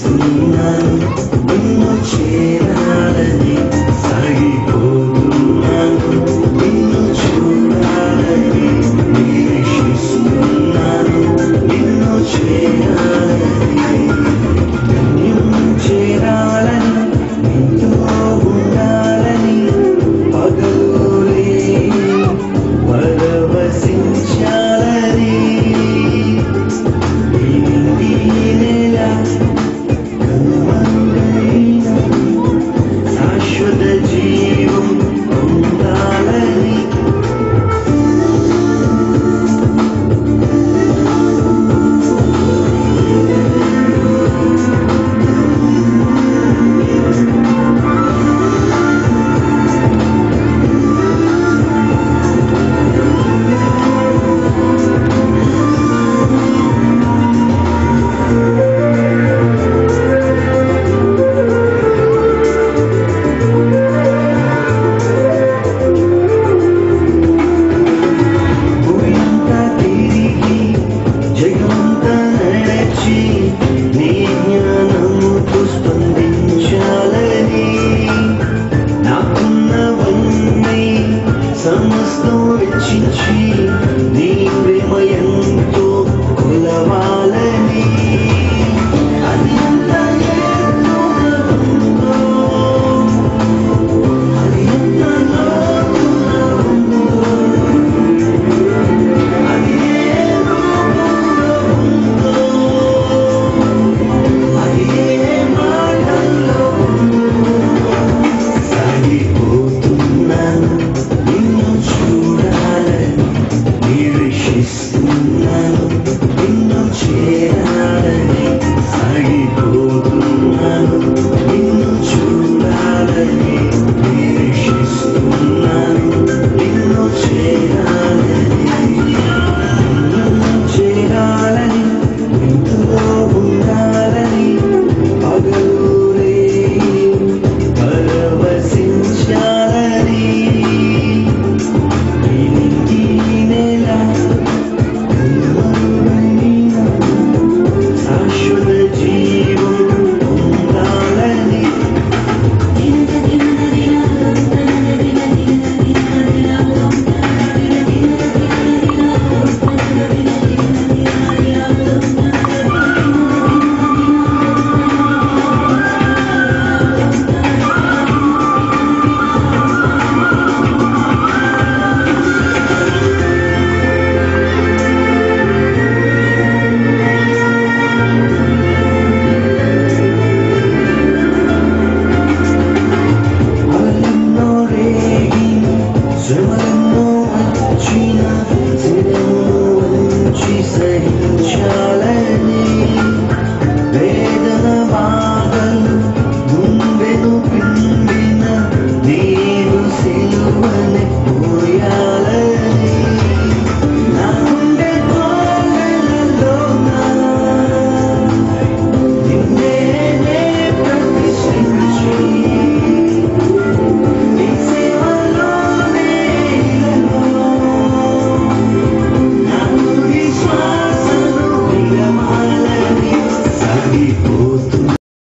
Singing, we will. Bhagwan